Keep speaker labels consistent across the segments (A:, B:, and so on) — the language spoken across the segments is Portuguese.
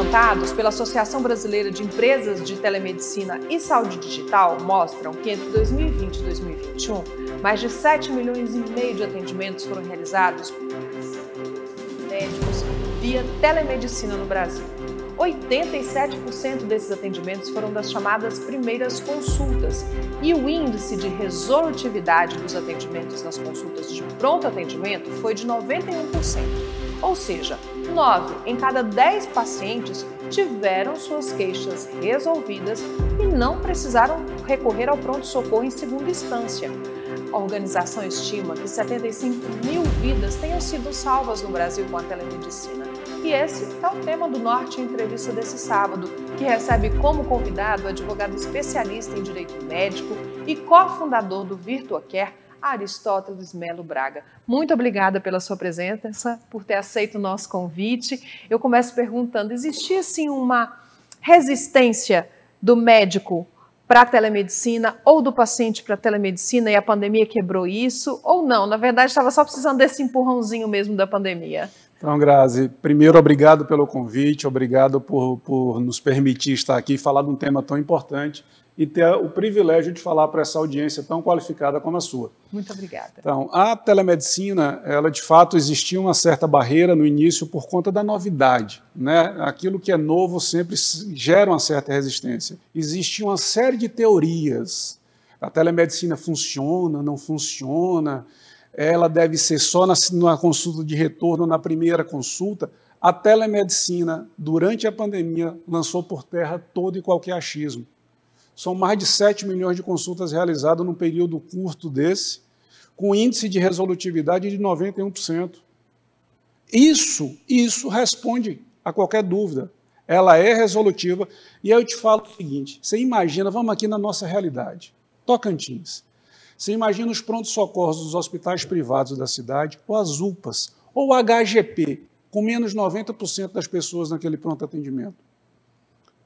A: levantados pela Associação Brasileira de Empresas de Telemedicina e Saúde Digital mostram que entre 2020 e 2021, mais de 7 milhões e meio de atendimentos foram realizados por médicos via telemedicina no Brasil. 87% desses atendimentos foram das chamadas primeiras consultas e o índice de resolutividade dos atendimentos nas consultas de pronto atendimento foi de 91%. Ou seja, 9 em cada 10 pacientes tiveram suas queixas resolvidas e não precisaram recorrer ao pronto-socorro em segunda instância. A organização estima que 75 mil vidas tenham sido salvas no Brasil com a telemedicina. E esse é o tema do Norte Entrevista desse sábado, que recebe como convidado o advogado especialista em direito médico e cofundador do VirtuaCare, Aristóteles Melo Braga. Muito obrigada pela sua presença, por ter aceito o nosso convite. Eu começo perguntando: existia sim uma resistência do médico para a telemedicina ou do paciente para a telemedicina e a pandemia quebrou isso? Ou não? Na verdade, estava só precisando desse empurrãozinho mesmo da pandemia.
B: Então, Grazi, primeiro, obrigado pelo convite, obrigado por, por nos permitir estar aqui e falar de um tema tão importante e ter o privilégio de falar para essa audiência tão qualificada como a sua.
A: Muito obrigada.
B: Então, a telemedicina, ela de fato existia uma certa barreira no início por conta da novidade, né? Aquilo que é novo sempre gera uma certa resistência. Existia uma série de teorias. A telemedicina funciona, não funciona, ela deve ser só na, na consulta de retorno, na primeira consulta. A telemedicina, durante a pandemia, lançou por terra todo e qualquer achismo. São mais de 7 milhões de consultas realizadas num período curto desse, com índice de resolutividade de 91%. Isso, isso responde a qualquer dúvida. Ela é resolutiva. E aí eu te falo o seguinte: você imagina, vamos aqui na nossa realidade. Tocantins. Você imagina os prontos-socorros dos hospitais privados da cidade, ou as UPAs, ou o HGP, com menos 90% das pessoas naquele pronto atendimento.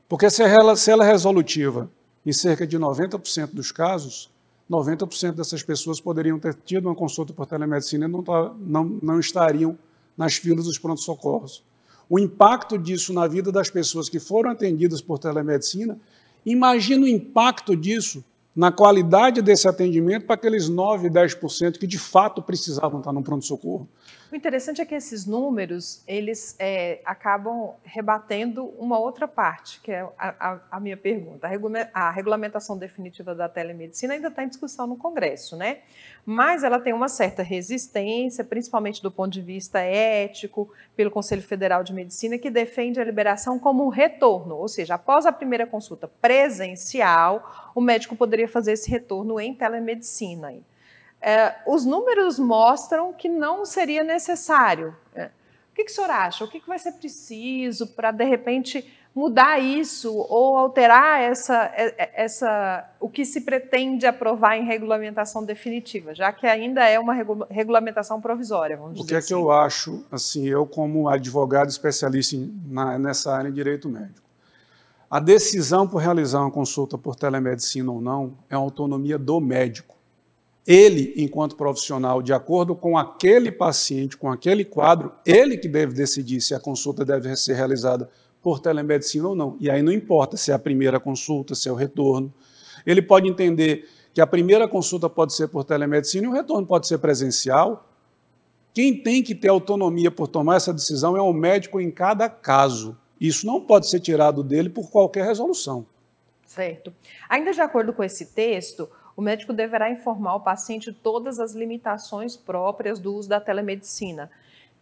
B: Porque se ela, se ela é resolutiva em cerca de 90% dos casos, 90% dessas pessoas poderiam ter tido uma consulta por telemedicina e não, tá, não, não estariam nas filas dos prontos-socorros. O impacto disso na vida das pessoas que foram atendidas por telemedicina, imagina o impacto disso na qualidade desse atendimento para aqueles 9, 10% que de fato precisavam estar no pronto-socorro.
A: O interessante é que esses números, eles é, acabam rebatendo uma outra parte, que é a, a, a minha pergunta. A, regulamentação definitiva da telemedicina ainda está em discussão no Congresso, né? Mas ela tem uma certa resistência, principalmente do ponto de vista ético, pelo Conselho Federal de Medicina, que defende a liberação como um retorno, ou seja, após a primeira consulta presencial, o médico poderia fazer esse retorno em telemedicina é, os números mostram que não seria necessário. É. O que, que o senhor acha? O que, que vai ser preciso para, de repente, mudar isso ou alterar essa, é, é, essa, o que se pretende aprovar em regulamentação definitiva, já que ainda é uma regulamentação provisória, vamos
B: dizer
A: O que
B: é que eu assim? acho, assim, eu como advogado especialista na, nessa área de direito médico? A decisão por realizar uma consulta por telemedicina ou não é uma autonomia do médico ele, enquanto profissional, de acordo com aquele paciente, com aquele quadro, ele que deve decidir se a consulta deve ser realizada por telemedicina ou não. E aí não importa se é a primeira consulta, se é o retorno. Ele pode entender que a primeira consulta pode ser por telemedicina e o retorno pode ser presencial. Quem tem que ter autonomia por tomar essa decisão é o médico em cada caso. Isso não pode ser tirado dele por qualquer resolução.
A: Certo. Ainda de acordo com esse texto, o médico deverá informar o paciente todas as limitações próprias do uso da telemedicina.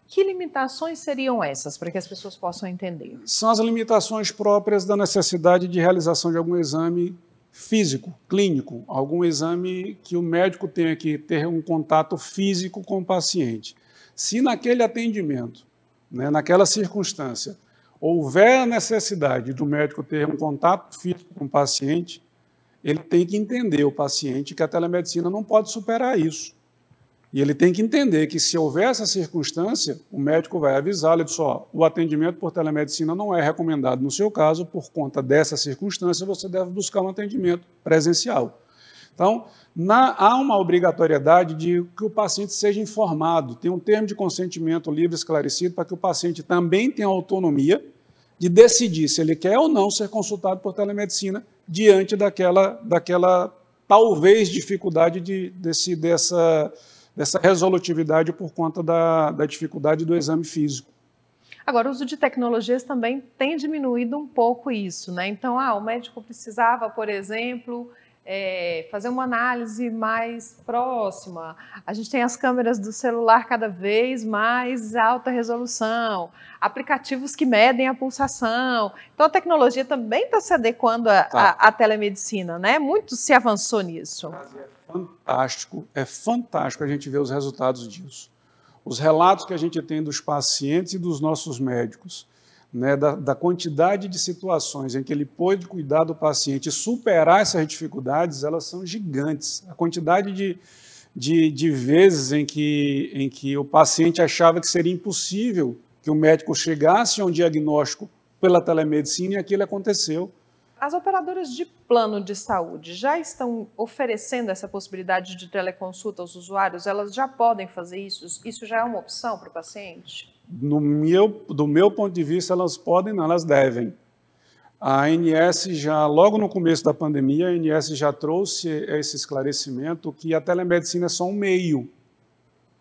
A: Que limitações seriam essas, para que as pessoas possam entender?
B: São as limitações próprias da necessidade de realização de algum exame físico, clínico, algum exame que o médico tenha que ter um contato físico com o paciente. Se naquele atendimento, né, naquela circunstância, houver a necessidade do médico ter um contato físico com o paciente, ele tem que entender, o paciente, que a telemedicina não pode superar isso. E ele tem que entender que, se houver essa circunstância, o médico vai avisá-lo, diz, ó, o atendimento por telemedicina não é recomendado no seu caso, por conta dessa circunstância, você deve buscar um atendimento presencial. Então, na, há uma obrigatoriedade de que o paciente seja informado, tem um termo de consentimento livre esclarecido para que o paciente também tenha autonomia de decidir se ele quer ou não ser consultado por telemedicina diante daquela, daquela talvez dificuldade de, desse, dessa, dessa resolutividade por conta da, da dificuldade do exame físico.
A: Agora, o uso de tecnologias também tem diminuído um pouco isso, né? Então, ah, o médico precisava, por exemplo, é, fazer uma análise mais próxima. A gente tem as câmeras do celular cada vez mais alta resolução, aplicativos que medem a pulsação. Então a tecnologia também está se adequando à tá. telemedicina, né? Muito se avançou nisso.
B: É fantástico, é fantástico a gente ver os resultados disso. Os relatos que a gente tem dos pacientes e dos nossos médicos né, da, da, quantidade de situações em que ele pôde cuidar do paciente e superar essas dificuldades, elas são gigantes. A quantidade de, de, de vezes em que, em que o paciente achava que seria impossível que o médico chegasse a um diagnóstico pela telemedicina e aquilo aconteceu.
A: As operadoras de plano de saúde já estão oferecendo essa possibilidade de teleconsulta aos usuários? Elas já podem fazer isso? Isso já é uma opção para o paciente?
B: No meu, do meu ponto de vista, elas podem, não, elas devem. A ANS já, logo no começo da pandemia, a ANS já trouxe esse esclarecimento que a telemedicina é só um meio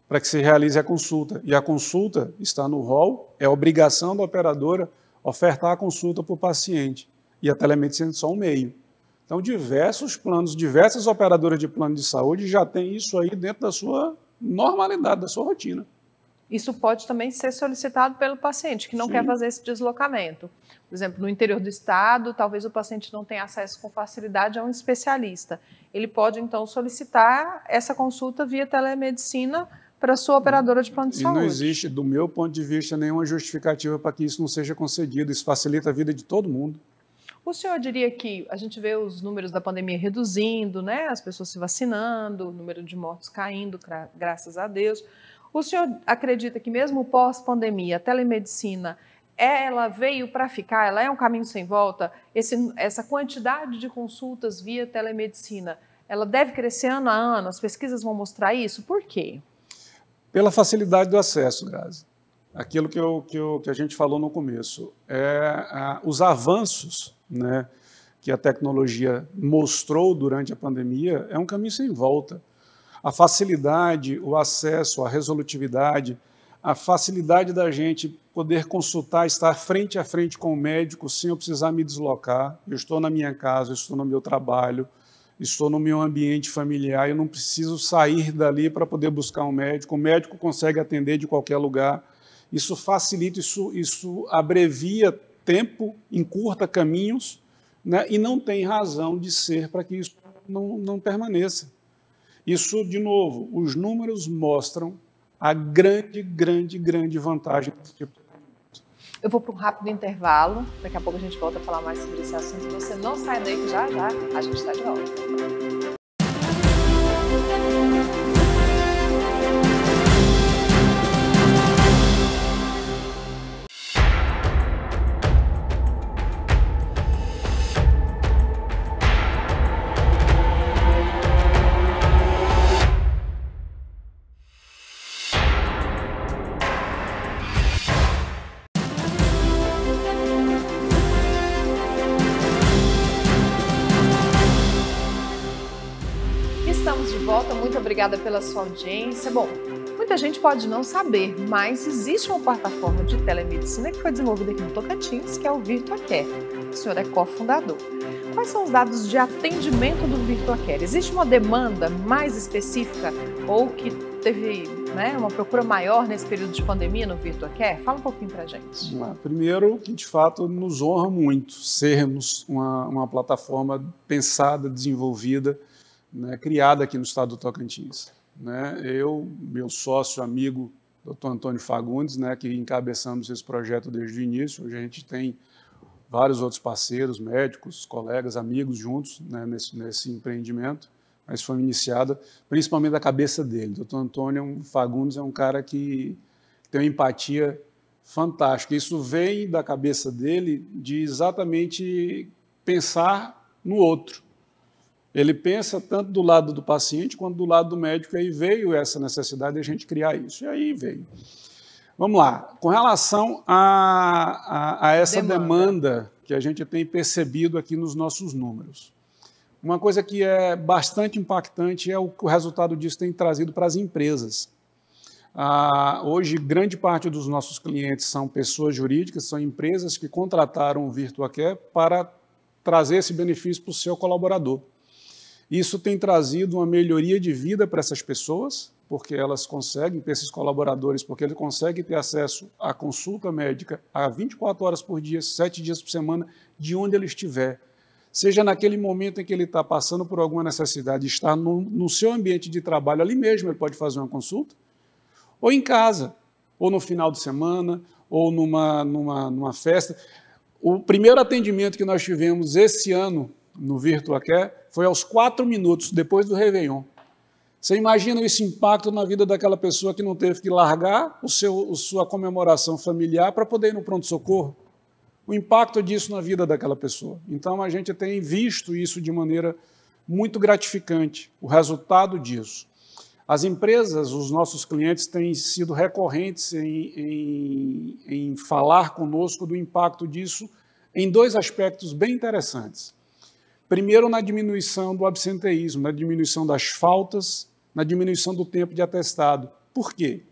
B: para que se realize a consulta. E a consulta está no rol, é obrigação da operadora ofertar a consulta para o paciente. E a telemedicina é só um meio. Então, diversos planos, diversas operadoras de plano de saúde já têm isso aí dentro da sua normalidade, da sua rotina.
A: Isso pode também ser solicitado pelo paciente que não Sim. quer fazer esse deslocamento. Por exemplo, no interior do estado, talvez o paciente não tenha acesso com facilidade a um especialista. Ele pode então solicitar essa consulta via telemedicina para a sua operadora de plano de
B: e
A: saúde.
B: não existe, do meu ponto de vista, nenhuma justificativa para que isso não seja concedido. Isso facilita a vida de todo mundo.
A: O senhor diria que a gente vê os números da pandemia reduzindo, né? as pessoas se vacinando, o número de mortos caindo, graças a Deus. O senhor acredita que mesmo pós-pandemia, a telemedicina, ela veio para ficar, ela é um caminho sem volta? Esse, essa quantidade de consultas via telemedicina, ela deve crescer ano a ano? As pesquisas vão mostrar isso? Por quê?
B: Pela facilidade do acesso, Grazi. Aquilo que, eu, que, eu, que a gente falou no começo. É, os avanços né, que a tecnologia mostrou durante a pandemia é um caminho sem volta a facilidade, o acesso, a resolutividade, a facilidade da gente poder consultar, estar frente a frente com o médico sem eu precisar me deslocar. Eu estou na minha casa, estou no meu trabalho, estou no meu ambiente familiar, eu não preciso sair dali para poder buscar um médico. O médico consegue atender de qualquer lugar. Isso facilita, isso, isso abrevia tempo, encurta caminhos, né? e não tem razão de ser para que isso não, não permaneça. Isso, de novo, os números mostram a grande, grande, grande vantagem desse tipo de
A: eu vou para um rápido intervalo, daqui a pouco a gente volta a falar mais sobre esse assunto. Você não sai daí que já já a gente está de volta. Obrigada pela sua audiência. Bom, muita gente pode não saber, mas existe uma plataforma de telemedicina que foi desenvolvida aqui no Tocantins, que é o VirtuaCare. O senhor é cofundador. Quais são os dados de atendimento do VirtuaCare? Existe uma demanda mais específica ou que teve né, uma procura maior nesse período de pandemia no VirtuaCare? Fala um pouquinho para a gente.
B: Primeiro, que de fato nos honra muito sermos uma, uma plataforma pensada, desenvolvida, né, criada aqui no estado do Tocantins. Né? Eu, meu sócio, amigo, Dr. Antônio Fagundes, né, que encabeçamos esse projeto desde o início. Hoje a gente tem vários outros parceiros, médicos, colegas, amigos juntos né, nesse, nesse empreendimento, mas foi iniciada principalmente da cabeça dele. Dr. Antônio Fagundes é um cara que tem uma empatia fantástica. Isso vem da cabeça dele de exatamente pensar no outro. Ele pensa tanto do lado do paciente quanto do lado do médico, e aí veio essa necessidade de a gente criar isso. E aí veio. Vamos lá. Com relação a, a, a essa demanda. demanda que a gente tem percebido aqui nos nossos números. Uma coisa que é bastante impactante é o que o resultado disso tem trazido para as empresas. Ah, hoje, grande parte dos nossos clientes são pessoas jurídicas, são empresas que contrataram o VirtuaCare para trazer esse benefício para o seu colaborador. Isso tem trazido uma melhoria de vida para essas pessoas, porque elas conseguem, para esses colaboradores, porque eles conseguem ter acesso à consulta médica a 24 horas por dia, 7 dias por semana, de onde ele estiver. Seja naquele momento em que ele está passando por alguma necessidade de estar no, no seu ambiente de trabalho, ali mesmo ele pode fazer uma consulta, ou em casa, ou no final de semana, ou numa, numa, numa festa. O primeiro atendimento que nós tivemos esse ano no Virtuacare foi aos quatro minutos depois do Réveillon. Você imagina esse impacto na vida daquela pessoa que não teve que largar o seu, sua comemoração familiar para poder ir no pronto-socorro? O impacto disso na vida daquela pessoa. Então, a gente tem visto isso de maneira muito gratificante, o resultado disso. As empresas, os nossos clientes, têm sido recorrentes em, em, em falar conosco do impacto disso em dois aspectos bem interessantes. Primeiro, na diminuição do absenteísmo, na diminuição das faltas, na diminuição do tempo de atestado. Por quê?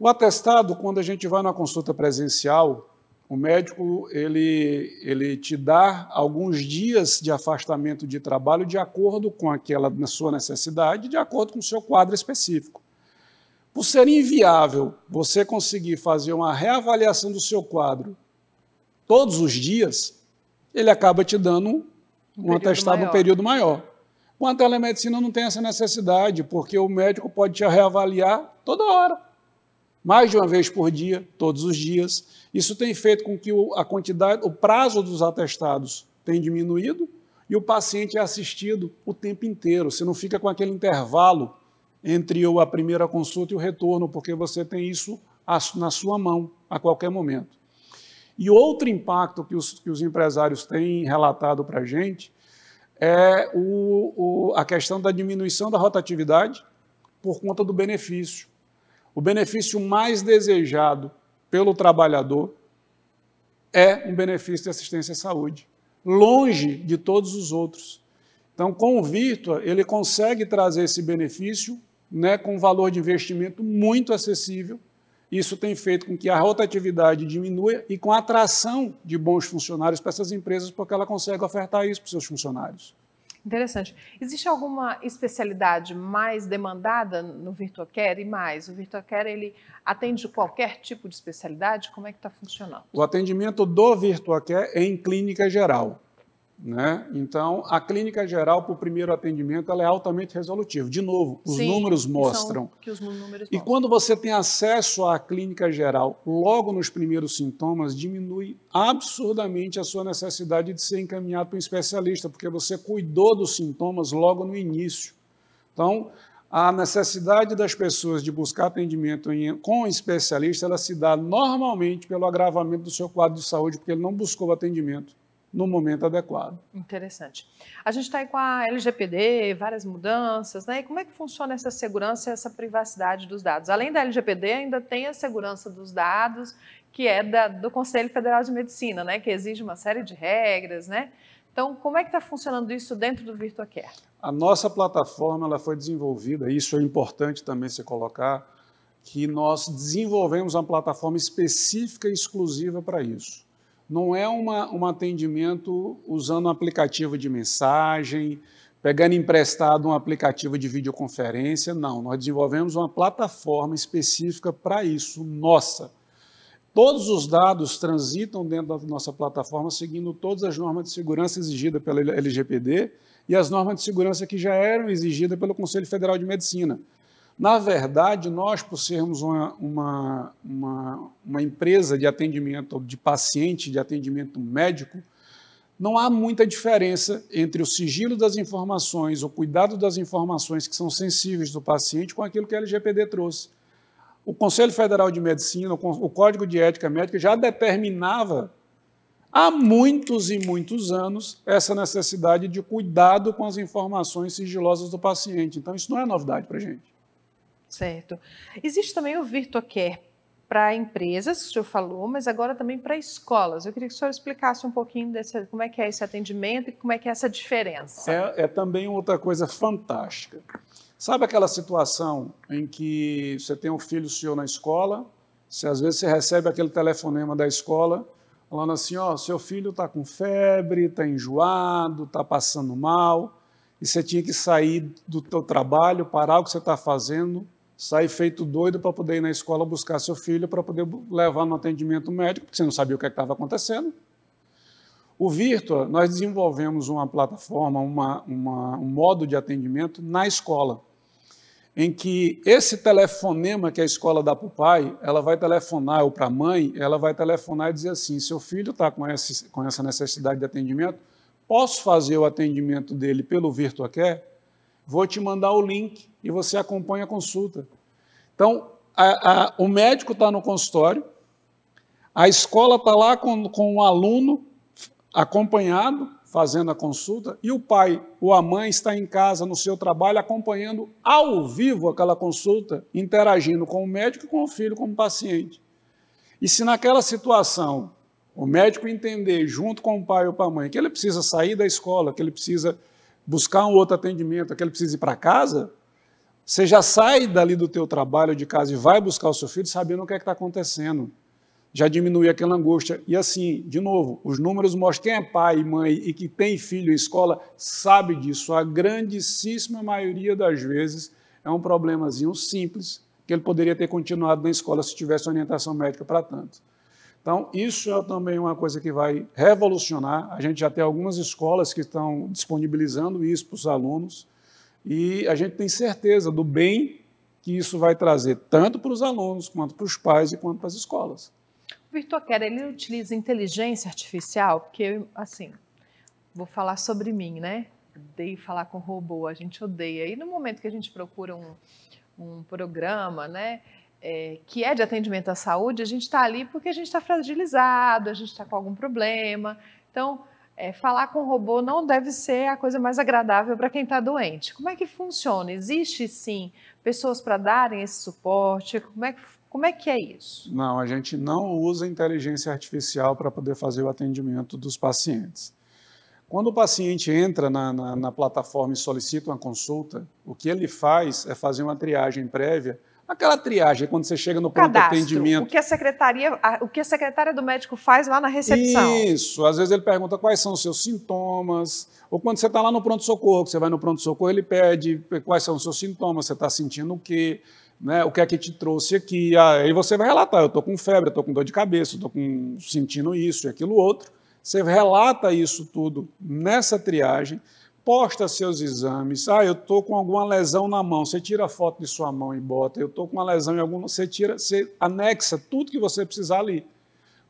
B: O atestado, quando a gente vai na consulta presencial, o médico ele, ele te dá alguns dias de afastamento de trabalho de acordo com aquela sua necessidade, de acordo com o seu quadro específico. Por ser inviável você conseguir fazer uma reavaliação do seu quadro todos os dias, ele acaba te dando um, um atestado um período maior. Com a telemedicina não tem essa necessidade, porque o médico pode te reavaliar toda hora mais de uma vez por dia, todos os dias. Isso tem feito com que a quantidade, o prazo dos atestados tenha diminuído e o paciente é assistido o tempo inteiro. Você não fica com aquele intervalo entre a primeira consulta e o retorno, porque você tem isso na sua mão a qualquer momento. E outro impacto que os, que os empresários têm relatado para a gente é o, o, a questão da diminuição da rotatividade por conta do benefício. O benefício mais desejado pelo trabalhador é um benefício de assistência à saúde, longe de todos os outros. Então, com o Virtua, ele consegue trazer esse benefício né, com um valor de investimento muito acessível. Isso tem feito com que a rotatividade diminua e com a atração de bons funcionários para essas empresas, porque ela consegue ofertar isso para os seus funcionários.
A: Interessante. Existe alguma especialidade mais demandada no VirtuaCare e mais? O VirtuaCare ele atende qualquer tipo de especialidade? Como é que está funcionando?
B: O atendimento do VirtuaCare é em clínica geral. Né? Então, a clínica geral, para o primeiro atendimento, ela é altamente resolutiva. De novo, os Sim, números mostram.
A: Que os números
B: e mostram. quando você tem acesso à clínica geral logo nos primeiros sintomas, diminui absurdamente a sua necessidade de ser encaminhado para um especialista, porque você cuidou dos sintomas logo no início. Então, a necessidade das pessoas de buscar atendimento em, com um especialista, ela se dá normalmente pelo agravamento do seu quadro de saúde, porque ele não buscou atendimento no momento adequado.
A: Interessante. A gente está aí com a LGPD, várias mudanças, né? E como é que funciona essa segurança e essa privacidade dos dados? Além da LGPD, ainda tem a segurança dos dados, que é da, do Conselho Federal de Medicina, né? Que exige uma série de regras, né? Então, como é que está funcionando isso dentro do VirtuaCare?
B: A nossa plataforma ela foi desenvolvida, isso é importante também se colocar, que nós desenvolvemos uma plataforma específica e exclusiva para isso não é uma, um atendimento usando um aplicativo de mensagem, pegando emprestado um aplicativo de videoconferência, não. Nós desenvolvemos uma plataforma específica para isso, nossa. Todos os dados transitam dentro da nossa plataforma seguindo todas as normas de segurança exigidas pela LGPD e as normas de segurança que já eram exigidas pelo Conselho Federal de Medicina. Na verdade, nós, por sermos uma, uma, uma, uma, empresa de atendimento de paciente, de atendimento médico, não há muita diferença entre o sigilo das informações, o cuidado das informações que são sensíveis do paciente com aquilo que a LGPD trouxe. O Conselho Federal de Medicina, o Código de Ética Médica já determinava há muitos e muitos anos essa necessidade de cuidado com as informações sigilosas do paciente. Então, isso não é novidade para a gente.
A: Certo. Existe também o VirtuaCare para empresas, o senhor falou, mas agora também para escolas. Eu queria que o senhor explicasse um pouquinho desse, como é que é esse atendimento e como é que é essa diferença.
B: É, é também outra coisa fantástica. Sabe aquela situação em que você tem um filho seu na escola, se às vezes você recebe aquele telefonema da escola falando assim, ó, seu filho está com febre, está enjoado, está passando mal, e você tinha que sair do teu trabalho, parar o que você está fazendo, sair feito doido para poder ir na escola buscar seu filho, para poder levar no atendimento médico, porque você não sabia o que é estava acontecendo. O Virtua, nós desenvolvemos uma plataforma, uma, uma, um modo de atendimento na escola, em que esse telefonema que a escola dá para o pai, ela vai telefonar, ou para a mãe, ela vai telefonar e dizer assim, seu filho está com, com essa necessidade de atendimento, posso fazer o atendimento dele pelo VirtuaCare? Vou te mandar o link e você acompanha a consulta. Então, a, a, o médico está no consultório, a escola está lá com, com um aluno acompanhado, fazendo a consulta, e o pai ou a mãe está em casa, no seu trabalho, acompanhando ao vivo aquela consulta, interagindo com o médico e com o filho como paciente. E se naquela situação o médico entender, junto com o pai ou com a mãe, que ele precisa sair da escola, que ele precisa buscar um outro atendimento, que ele precisa ir para casa, você já sai dali do teu trabalho de casa e vai buscar o seu filho sabendo o que é está acontecendo. Já diminui aquela angústia. E assim, de novo, os números mostram quem é pai e mãe e que tem filho em escola sabe disso. A grandíssima maioria das vezes é um problemazinho simples que ele poderia ter continuado na escola se tivesse orientação médica para tanto. Então, isso é também uma coisa que vai revolucionar. A gente já tem algumas escolas que estão disponibilizando isso para os alunos e a gente tem certeza do bem que isso vai trazer, tanto para os alunos, quanto para os pais e quanto para as escolas.
A: O VirtuaCare, ele utiliza inteligência artificial, porque, assim, vou falar sobre mim, né? Odeio falar com robô, a gente odeia. E no momento que a gente procura um, um programa, né? É, que é de atendimento à saúde, a gente está ali porque a gente está fragilizado, a gente está com algum problema. Então, é, falar com o robô não deve ser a coisa mais agradável para quem está doente. Como é que funciona? Existe sim pessoas para darem esse suporte? Como é, que, como é que é isso?
B: Não, a gente não usa inteligência artificial para poder fazer o atendimento dos pacientes. Quando o paciente entra na, na, na plataforma e solicita uma consulta, o que ele faz é fazer uma triagem prévia Aquela triagem, quando você chega no pronto atendimento.
A: O que a secretaria, o que a secretária do médico faz lá na recepção.
B: Isso. Às vezes ele pergunta quais são os seus sintomas. Ou quando você está lá no pronto-socorro, você vai no pronto-socorro, ele pede quais são os seus sintomas, você está sentindo o quê, né? o que é que te trouxe aqui. Aí você vai relatar, eu estou com febre, eu estou com dor de cabeça, estou sentindo isso e aquilo outro. Você relata isso tudo nessa triagem posta seus exames. Ah, eu estou com alguma lesão na mão. Você tira a foto de sua mão e bota. Eu estou com uma lesão em algum. Você tira, você anexa tudo que você precisar ali.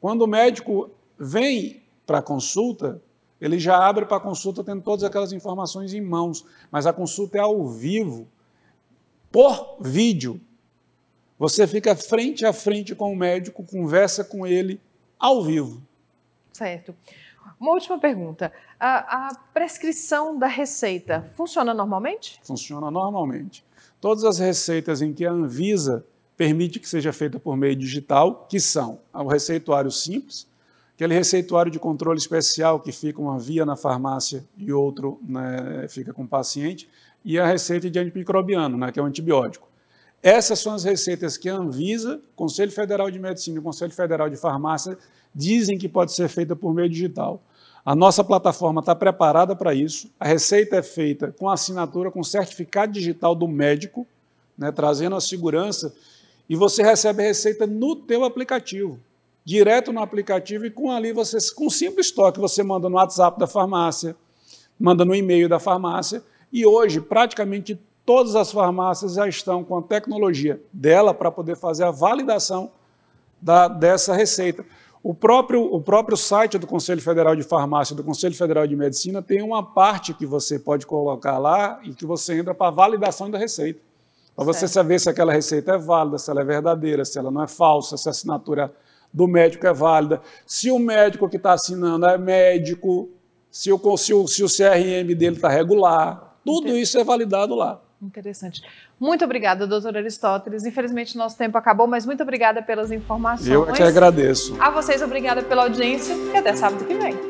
B: Quando o médico vem para a consulta, ele já abre para a consulta tendo todas aquelas informações em mãos. Mas a consulta é ao vivo, por vídeo. Você fica frente a frente com o médico, conversa com ele ao vivo.
A: Certo. Uma última pergunta. A, a, prescrição da receita funciona normalmente?
B: Funciona normalmente. Todas as receitas em que a Anvisa permite que seja feita por meio digital, que são o receituário simples, aquele receituário de controle especial que fica uma via na farmácia e outro né, fica com o paciente, e a receita de antimicrobiano, né, que é o antibiótico. Essas são as receitas que a Anvisa, Conselho Federal de Medicina e Conselho Federal de Farmácia dizem que pode ser feita por meio digital. A nossa plataforma está preparada para isso. A receita é feita com assinatura, com certificado digital do médico, né, trazendo a segurança, e você recebe a receita no teu aplicativo, direto no aplicativo e com ali você, com um simples toque, você manda no WhatsApp da farmácia, manda no e-mail da farmácia, e hoje praticamente todas as farmácias já estão com a tecnologia dela para poder fazer a validação da, dessa receita. O próprio, o próprio site do Conselho Federal de Farmácia, do Conselho Federal de Medicina, tem uma parte que você pode colocar lá e que você entra para validação da receita. Para você saber se aquela receita é válida, se ela é verdadeira, se ela não é falsa, se a assinatura do médico é válida, se o médico que está assinando é médico, se o, se o, se o CRM dele está regular. Tudo Entendi. isso é validado lá.
A: Interessante. Muito obrigada, doutor Aristóteles. Infelizmente, nosso tempo acabou, mas muito obrigada pelas informações.
B: Eu que agradeço.
A: A vocês, obrigada pela audiência e até sábado que vem.